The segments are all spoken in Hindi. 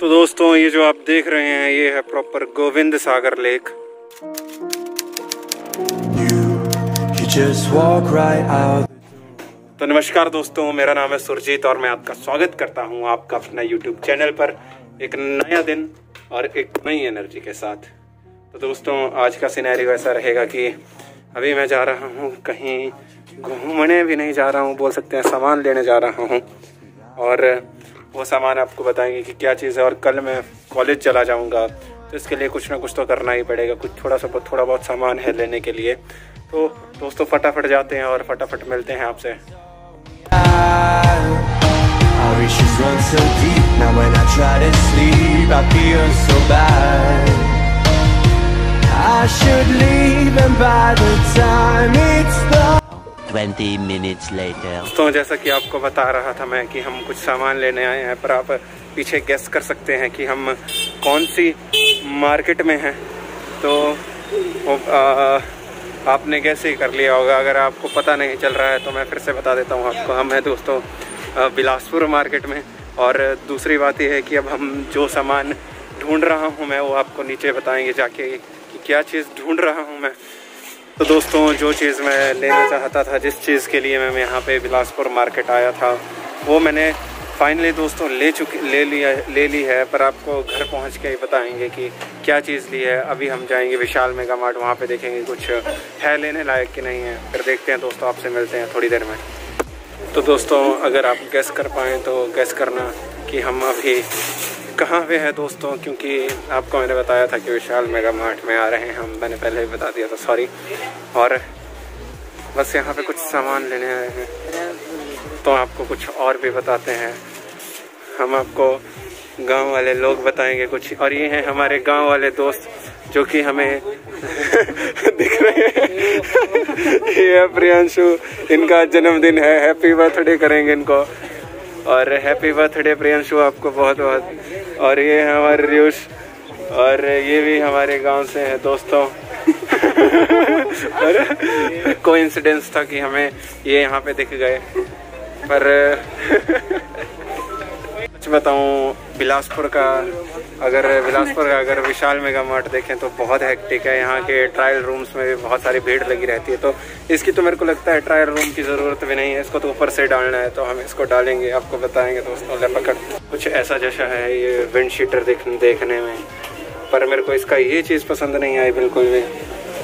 तो दोस्तों, ये जो आप देख रहे हैं, ये है प्रॉपर गोविंद सागर लेक। तो नमस्कार दोस्तों, मेरा नाम है सुरजीत और मैं आपका स्वागत करता हूँ आपका अपना यूट्यूब चैनल पर एक नया दिन और एक नई एनर्जी के साथ। तो दोस्तों, आज का सिनेरियो ऐसा रहेगा कि अभी मैं जा रहा हूँ कहीं घूमने भी नहीं जा रहा हूँ, बोल सकते हैं सामान लेने जा रहा हूँ। और वो सामान आपको बताएँगे कि क्या चीज़ है और कल मैं कॉलेज चला जाऊँगा। तो इसके लिए कुछ ना कुछ तो करना ही पड़ेगा, कुछ थोड़ा सा थोड़ा बहुत सामान है लेने के लिए। तो दोस्तों, फटाफट जाते हैं और फटाफट मिलते हैं आपसे। I should leave and by the time the 20 minutes later. तो जैसा कि आपको बता रहा था मैं कि हम कुछ सामान लेने आए हैं पर आप पीछे गेस कर सकते हैं कि हम कौन सी मार्केट में हैं। तो आ, आपने कैसे कर लिया होगा। अगर आपको पता नहीं चल रहा है तो मैं फिर से बता देता हूँ आपको। हम हैं दोस्तों बिलासपुर मार्केट में। और दूसरी बात यह है कि अब हम जो सामान ढूंढ रहा हूँ मैं वो आपको नीचे बताएँगे जाके कि क्या चीज़ ढूंढ रहा हूँ मैं। तो दोस्तों, जो चीज़ मैं लेना चाहता था, जिस चीज़ के लिए मैं यहाँ पे बिलासपुर मार्केट आया था, वो मैंने फाइनली दोस्तों ले चुकी, ले लिया, ले ली है। पर आपको घर पहुँच के ही बताएँगे कि क्या चीज़ ली है। अभी हम जाएँगे विशाल मेगा मार्ट, वहाँ पर देखेंगे कुछ है लेने लायक कि नहीं है। फिर देखते हैं दोस्तों, आपसे मिलते हैं थोड़ी देर में। तो दोस्तों, अगर आप गैस कर पाएँ तो गैस करना कि हम अभी कहाँ पे है दोस्तों? क्योंकि आपको मैंने बताया था कि विशाल मेगा मार्ट में आ रहे हैं। हम मैंने पहले ही बता दिया था सॉरी और बस यहाँ पे कुछ सामान लेने आए हैं। तो आपको कुछ और भी बताते हैं। हम आपको गाँव वाले लोग बताएँगे कुछ। और ये हैं हमारे गाँव वाले दोस्त, जो कि हमें दिख रहे हैं। ये प्रियांशु। इनका जन्मदिन है। हैप्पी बर्थडे करेंगे इनको। और हैप्पी बर्थडे प्रियंशु आपको बहुत बहुत। और ये है हमारे रियूष और ये भी हमारे गाँव से हैं, दोस्तों। और कोइंसिडेंस था कि हमें ये यहाँ पे दिख गए। पर बताऊँ बिलासपुर का अगर बिलासपुर का अगर विशाल मेगा मार्ट देखें तो बहुत हेक्टिक है। यहाँ के ट्रायल रूम्स में भी बहुत सारी भीड़ लगी रहती है। तो इसकी तो मेरे को लगता है ट्रायल रूम की ज़रूरत भी नहीं है। इसको तो ऊपर से डालना है तो हम इसको डालेंगे। आपको बताएँगे दोस्तों ले पकड़। कुछ ऐसा जैसा है ये विंड शीटर देख, देखने में। पर मेरे को इसका ये चीज़ पसंद नहीं आई बिल्कुल भी।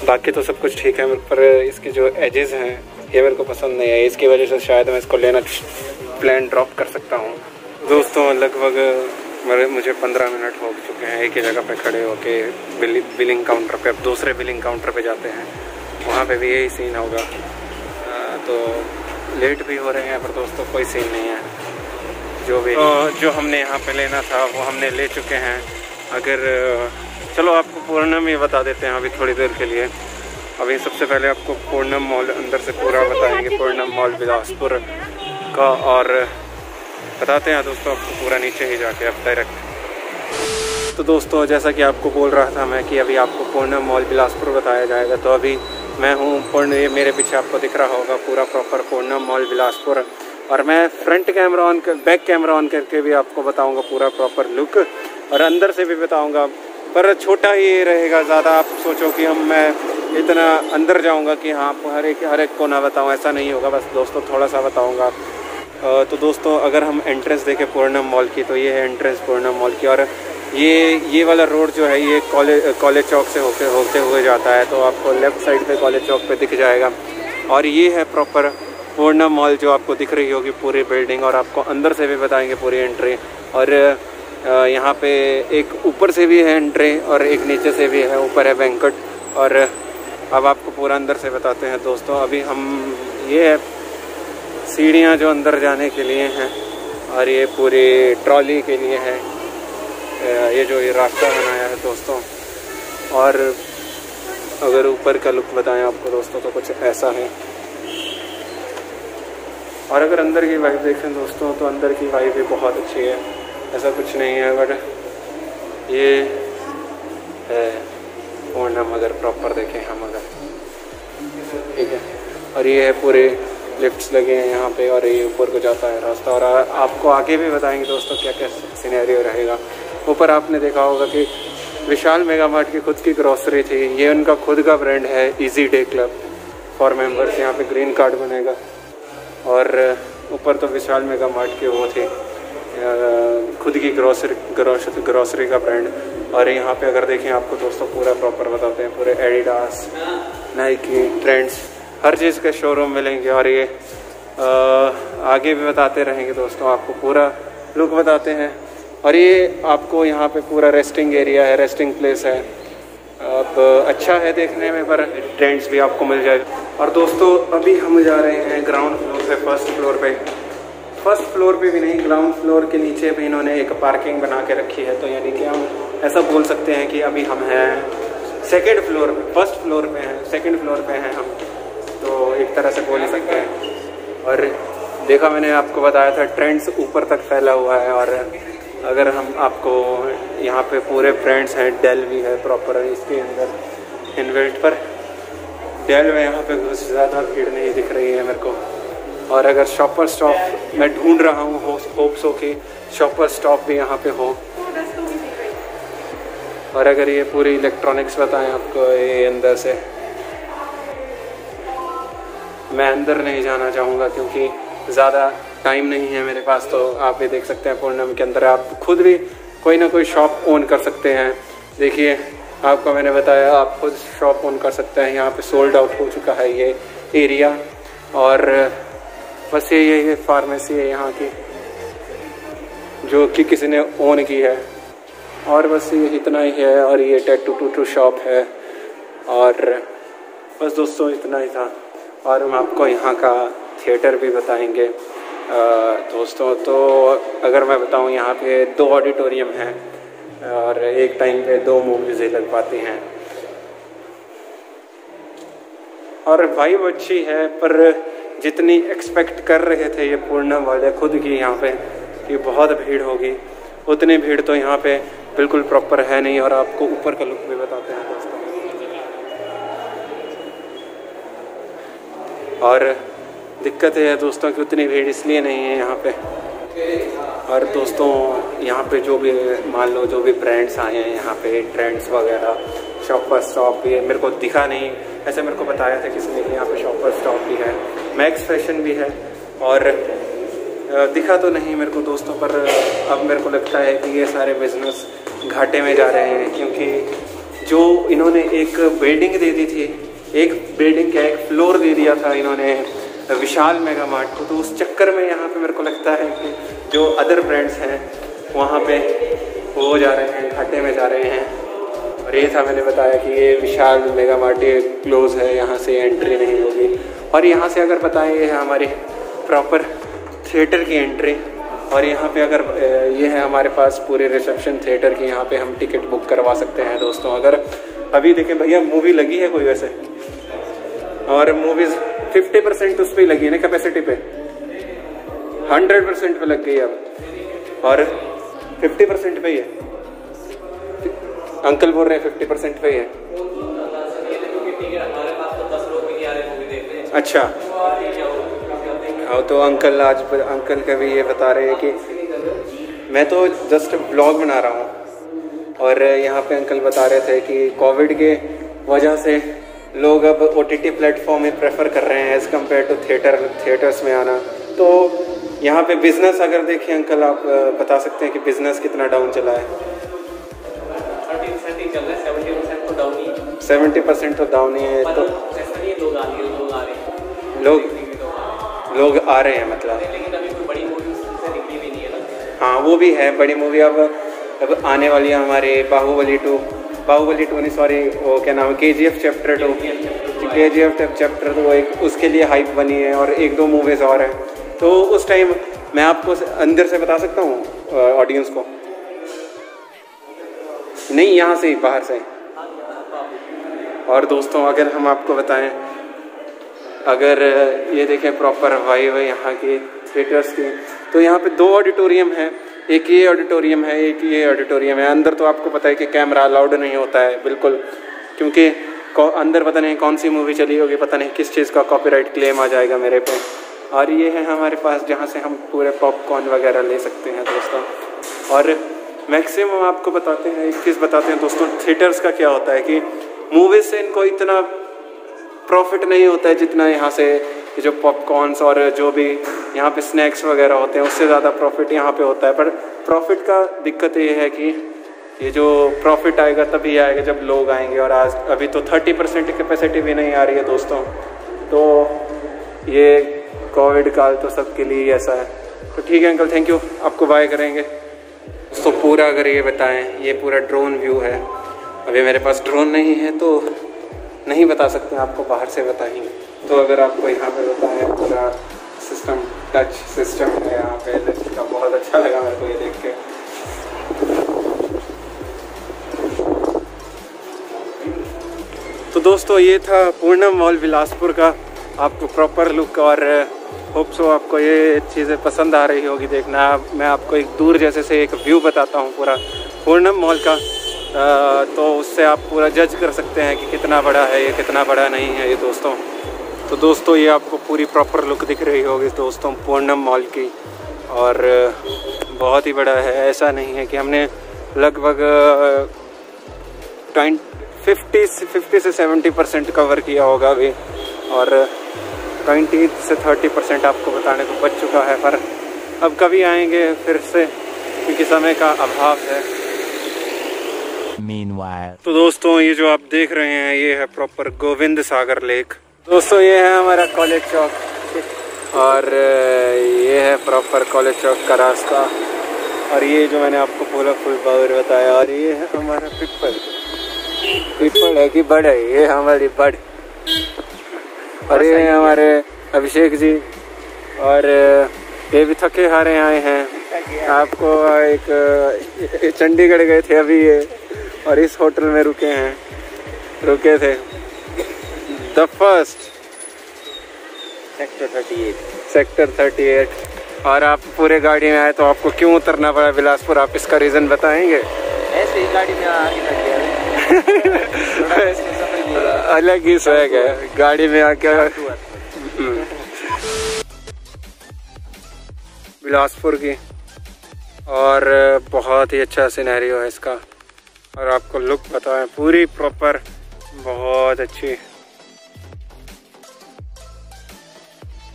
बाकी तो सब कुछ ठीक है पर इसके जो एजेस हैं ये मेरे को पसंद नहीं है इसकी वजह से शायद मैं इसको लेना प्लान ड्रॉप कर सकता हूँ। दोस्तों लगभग मेरे मुझे पंद्रह मिनट हो चुके हैं। एक ही जगह पे खड़े होके बिलिंग बिलिंग काउंटर पे अब दूसरे बिलिंग काउंटर पे जाते हैं। वहाँ पे भी यही सीन होगा। तो लेट भी हो रहे हैं पर दोस्तों कोई सीन नहीं है। जो भी तो जो हमने यहाँ पे लेना था वो हमने ले चुके हैं। अगर चलो आपको पूर्णम ही बता देते हैं अभी थोड़ी देर के लिए। अभी सबसे पहले आपको पूर्णम मॉल अंदर से पूरा बताएँगे। पूर्णम मॉल बिलासपुर का और बताते हैं दोस्तों, आपको पूरा नीचे ही जाके, अब डायरेक्ट तो दोस्तों, जैसा कि आपको बोल रहा था मैं कि अभी आपको पूर्णम मॉल बिलासपुर बताया जाएगा तो अभी मैं हूँ पूर्ण, ये मेरे पीछे आपको दिख रहा होगा पूरा प्रॉपर पूर्णम मॉल बिलासपुर। और मैं फ्रंट कैमरा ऑन कर बैक कैमरा ऑन करके भी आपको बताऊँगा पूरा प्रॉपर लुक और अंदर से भी बताऊँगा, पर छोटा ही रहेगा, ज़्यादा आप सोचो कि हम, मैं इतना अंदर जाऊँगा कि हाँ हर एक हर एक को ना बताऊँ, ऐसा नहीं होगा। बस दोस्तों, थोड़ा सा बताऊँगा। तो दोस्तों, अगर हम एंट्रेंस देखें पूर्णम मॉल की तो ये है एंट्रेंस पूर्णम मॉल की। और ये ये वाला रोड जो है, ये कॉलेज कॉलेज चौक से होते होते हुए जाता है तो आपको लेफ़्ट साइड पे कॉलेज चौक पे दिख जाएगा। और ये है प्रॉपर पूर्णम मॉल जो आपको दिख रही होगी, पूरी बिल्डिंग और आपको अंदर से भी बताएँगे पूरी एंट्री और यहाँ पे एक ऊपर से भी है एंट्री और एक नीचे से भी है, ऊपर है बैंकट और, अब आपको पूरा अंदर से बताते हैं, दोस्तों। अभी हम, ये है सीढ़ियाँ जो अंदर जाने के लिए हैं और ये पूरी ट्रॉली के लिए है। ये जो ये रास्ता बनाया है दोस्तों। और अगर ऊपर का लुक बताएँ आपको दोस्तों तो कुछ ऐसा है। और अगर अंदर की वाइफ देखें दोस्तों तो अंदर की वाइफ भी बहुत अच्छी है। ऐसा कुछ नहीं है बट ये है फ़ोन हम अगर प्रॉपर देखें हम अगर। ठीक है? और ये है पूरे लिफ्ट्स लगे हैं यहाँ पे और ये ऊपर को जाता है रास्ता। और आ, आपको आगे भी बताएँगे दोस्तों क्या क्या सिनेरियो रहेगा। ऊपर आपने देखा होगा कि विशाल मेगा मार्ट की खुद की ग्रॉसरी थी। ये उनका खुद का ब्रांड है easy day club for members यहाँ पे ग्रीन कार्ड बनेगा। और ऊपर तो विशाल मेगा मार्ट के वो थे। खुद की ग्रॉसरी ग्रॉसरी का ब्रांड और यहाँ पे अगर देखें आपको दोस्तों पूरा प्रॉपर बताते हैं। पूरे एडिडास नाइकी ट्रेंड्स हर चीज़ के शोरूम मिलेंगे और ये आ, आगे भी बताते रहेंगे दोस्तों आपको पूरा लुक बताते हैं। और ये आपको यहाँ पे पूरा रेस्टिंग एरिया है रेस्टिंग प्लेस है। अब अच्छा है देखने में पर ट्रेंड्स भी आपको मिल जाएगा। और दोस्तों अभी हम जा रहे हैं ग्राउंड फ्लोर पे फ़र्स्ट फ्लोर पे। फ़र्स्ट फ्लोर पे भी नहीं ग्राउंड फ्लोर के नीचे भी इन्होंने एक पार्किंग बना के रखी है। तो यानी कि हम ऐसा बोल सकते हैं कि अभी हम हैं सेकेंड फ्लोर पे फ़र्स्ट फ्लोर पे हैं सेकेंड फ्लोर पे हैं हम। तो एक तरह से बोल सकते हैं। और देखा मैंने आपको बताया था ट्रेंड्स ऊपर तक फैला हुआ है और अगर हम आपको यहाँ पे पूरे ब्रांड्स हैं डेल भी है प्रॉपर इसके अंदर इन्वेल्ट पर। डेल में यहाँ पे कुछ ज़्यादा भीड़ नहीं दिख रही है मेरे को। और अगर शॉपर स्टॉप मैं ढूंढ रहा हूँ होप्स हो कि शॉपर स्टॉप भी यहाँ पे हो। और अगर ये पूरी इलेक्ट्रॉनिक्स बताएँ आपको, ये अंदर से। मैं अंदर नहीं जाना चाहूँगा क्योंकि ज़्यादा टाइम नहीं है मेरे पास तो आप भी देख सकते हैं पूर्णम के अंदर। आप खुद भी कोई ना कोई शॉप ओन कर सकते हैं। देखिए, आपको मैंने बताया, आप खुद शॉप ओन कर सकते हैं। यहाँ पे सोल्ड आउट हो चुका है ये एरिया और बस ये ये फार्मेसी है यहाँ की, जो कि किसी ने ओन की है। और बस ये इतना ही है, और ये टैटू टू टू शॉप है। और बस दोस्तों, इतना ही था। और हम आपको यहाँ का थिएटर भी बताएँगे। दोस्तों तो अगर मैं बताऊँ, यहाँ पे दो ऑडिटोरियम हैं और एक टाइम पे दो मूवीज़ लग पाती हैं। और वाइब अच्छी है, पर जितनी एक्सपेक्ट कर रहे थे ये पूर्णम वाले खुद की यहाँ पे, कि बहुत भीड़ होगी। उतनी भीड़ तो यहाँ पे बिल्कुल प्रॉपर है नहीं और आपको ऊपर का लुक भी बताते हैं, दोस्तों। और दिक्कत है दोस्तों की उतनी भीड़ इसलिए नहीं है यहाँ पे। और दोस्तों, यहाँ पे जो भी, मान लो जो भी ब्रांड्स आए हैं, यहाँ पे ट्रेंड्स वगैरह शॉपर स्टॉप भी है मेरे को दिखा नहीं। ऐसे मेरे को बताया था किसी ने कि यहाँ पे शॉपर स्टॉप भी है। मैक्स फ़ैशन भी है। और दिखा तो नहीं मेरे को दोस्तों, पर अब मेरे को लगता है कि ये सारे बिज़नेस घाटे में जा रहे हैं। क्योंकि जो इन्होंने एक बिल्डिंग दे दी थी एक बिल्डिंग का एक फ्लोर दे दिया था इन्होंने, विशाल मेगा मार्ट को। तो उस चक्कर में यहाँ पे मेरे को लगता है कि जो अदर ब्रांड्स हैं, वहाँ पे वो जा रहे हैं, घाटे में जा रहे हैं। और ये था मैंने बताया कि ये विशाल मेगा मार्ट ये क्लोज है, यहाँ से एंट्री नहीं होगी। और यहाँ से अगर बताएँ, ये है हमारी प्रॉपर थिएटर की एंट्री और यहाँ पे अगर ये है हमारे पास पूरे रिसेप्शन थिएटर की, यहाँ पे हम टिकट बुक करवा सकते हैं दोस्तों। अगर अभी देखें भैया मूवी लगी है कोई वैसे? और मूवीज़ 50 परसेंट उस पर लगी है ना कैपेसिटी पे? 100 परसेंट पे लग गई अब। और 50 परसेंट पे ही है। अंकल बोल रहे हैं 50 परसेंट पे ही है। अच्छा। तो अंकल आज, अंकल का भी ये बता रहे हैं कि मैं तो जस्ट ब्लॉग बना रहा हूँ। और यहाँ पे अंकल बता रहे थे कि कोविड के वजह से लोग अब ओ टी टी प्लेटफॉर्म में प्रेफर कर रहे हैं as compare to theatre theatres में आना। तो यहाँ पे बिज़नेस अगर देखें अंकल आप बता सकते हैं कि बिज़नेस कितना डाउन चला है। सेवेंटी परसेंट तो डाउन ही है। तो लोग लोग आ रहे हैं। मतलब। हाँ वो भी है बड़ी मूवी अब अब आने वाली है हमारे बाहुबली टू बाहुबली टू नहीं सॉरी वो क्या नाम है के जी एफ़ चैप्टर टू के जी एफ़ चैप्टर टू एक उसके लिए हाइप बनी है और एक दो मूवीज़ और हैं। तो उस टाइम मैं आपको अंदर से बता सकता हूँ ऑडियंस को? नहीं, यहाँ से बाहर से। और दोस्तों, अगर हम आपको बताएँ, अगर ये देखें प्रॉपर वाइव है यहाँ की थिएटर्स की तो यहाँ पे दो ऑडिटोरियम है। एक ये ऑडिटोरियम है, एक ये ऑडिटोरियम है। अंदर तो आपको पता है कि कैमरा अलाउड नहीं होता है, बिल्कुल। क्योंकि अंदर पता नहीं कौन सी मूवी चली होगी, पता नहीं किस चीज़ का कॉपीराइट क्लेम आ जाएगा मेरे पे। और ये है हमारे पास, जहाँ से हम पूरे पॉपकॉर्न वगैरह ले सकते हैं, दोस्तों। और मैक्सिमम आपको बताते हैं, एक चीज़ बताते हैं, दोस्तों थिएटर्स का क्या होता है कि मूवीज़ से इनको इतना प्रॉफिट नहीं होता है जितना यहाँ से जो पॉपकॉर्नस और जो भी यहाँ पे स्नैक्स वगैरह होते हैं, उससे ज़्यादा प्रॉफिट यहाँ पे होता है। पर प्रॉफिट का दिक्कत ये है कि ये जो प्रॉफिट आएगा तभी आएगा जब लोग आएँगे। और आज अभी तो थर्टी परसेंट कैपेसिटी भी नहीं आ रही है दोस्तों। तो ये कोविड काल तो सबके लिए ऐसा है। तो ठीक है अंकल थैंक यू आपको बाय करेंगे। तो पूरा अगर ये बताएँ, ये पूरा ड्रोन व्यू है। अभी मेरे पास ड्रोन नहीं है तो नहीं बता सकते, आपको बाहर से बताएँगे। तो अगर आपको यहाँ पे बताएँ पूरा सिस्टम टच सिस्टम है यहाँ पे का बहुत अच्छा लगा मेरे को ये देख के। तो दोस्तों ये था पूर्णम मॉल बिलासपुर का। आपको प्रॉपर लुक और होप सो आपको ये चीज़ें पसंद आ रही होगी देखना। मैं आपको एक दूर जैसे से एक व्यू बताता हूँ पूरा पूर्णम मॉल का। आ, तो उससे आप पूरा जज कर सकते हैं कि कितना बड़ा है ये कितना बड़ा नहीं है ये दोस्तों। तो दोस्तों ये आपको पूरी प्रॉपर लुक दिख रही होगी दोस्तों पूर्णम मॉल की। और बहुत ही बड़ा है। ऐसा नहीं है कि हमने लगभग फिफ्टी फिफ्टी से सेवेंटी परसेंट कवर किया होगा अभी। और ट्वेंटी से थर्टी परसेंट आपको बताने को बच चुका है। पर अब कभी आएँगे फिर से क्योंकि समय का अभाव है। Meanwhile. तो दोस्तों ये जो आप देख रहे हैं ये है प्रॉपर गोविंद सागर लेक। दोस्तों, ये है हमारा कॉलेज चौक। और ये है प्रॉपर कॉलेज चौक का रास्ता। और ये जो मैंने आपको पूरा फुल पावर बताया। और ये है हमारा पिपल पिपल है कि बड़ है ये हमारी बड़। और ये है हमारे अभिषेक जी। और ये भी थके हारे आए हैं। आपको एक चंडीगढ़ गए थे अभी ये। और इस होटल में रुके हैं। रुके थे। The first sector thirty eight sector thirty eight और आप पूरे गाड़ी में आए तो आपको क्यों उतरना पड़ा? बिलासपुर आप इसका रीज़न बताएँगे? ऐसे ही गाड़ी में आगे अलग ही स्वैग है। गाड़ी में आके बिलासपुर की। और बहुत ही अच्छा सिनेरियो है इसका। और आपको लुक है पूरी प्रॉपर बहुत अच्छी।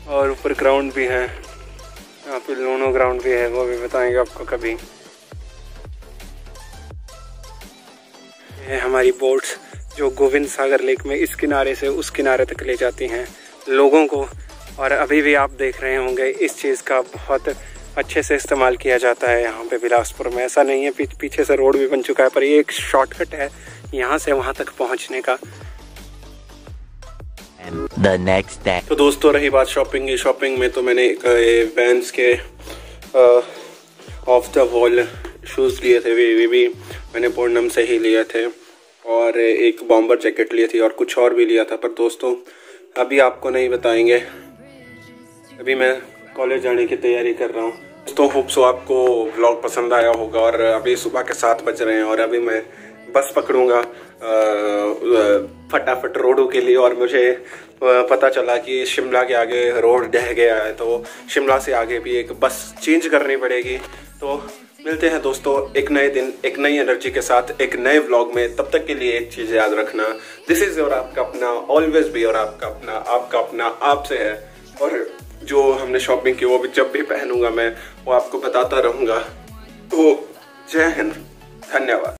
और ऊपर ग्राउंड भी है। यहाँ पे लोनो ग्राउंड भी है, वो भी बताएँगे आपको कभी। ये हमारी बोट्स जो गोविंद सागर लेक में इस किनारे से उस किनारे तक ले जाती हैं। लोगों को, और अभी भी आप देख रहे होंगे, इस चीज़ का बहुत अच्छे से इस्तेमाल किया जाता है यहाँ पे बिलासपुर में। ऐसा नहीं है, पीछे से रोड भी बन चुका है, पर ये एक शॉर्टकट है यहाँ से वहाँ तक पहुँचने का। The next day. तो दोस्तों, रही बात शॉपिंग की। शॉपिंग में तो मैंने एक वैंस के ऑफ़ द वॉल शूज़ लिए थे। वे भी मैंने पूर्णम से ही लिए थे। और एक बॉम्बर जैकेट ली थी और कुछ और भी लिया था। पर दोस्तों, अभी आपको नहीं बताएँगे। अभी मैं कॉलेज जाने की तैयारी कर रहा हूँ। दोस्तों होप सो आपको ब्लॉग पसंद आया होगा और अभी सुबह के सात बज रहे हैं और अभी मैं बस पकड़ूँगा। फटाफट रोडों के लिए और मुझे पता चला कि शिमला के आगे रोड ढह गया है तो शिमला से आगे भी एक बस चेंज करनी पड़ेगी। तो मिलते हैं दोस्तों एक नए दिन, एक नई एनर्जी के साथ, एक नए व्लॉग में। तब तक के लिए एक चीज़ याद रखना दिस इज़ और आपका अपना ऑलवेज भी और आपका अपना आपका अपना आपसे है। और जो हमने शॉपिंग की, वो भी जब भी पहनूँगा मैं, वो आपको बताता रहूँगा। तो जय हिंद, धन्यवाद।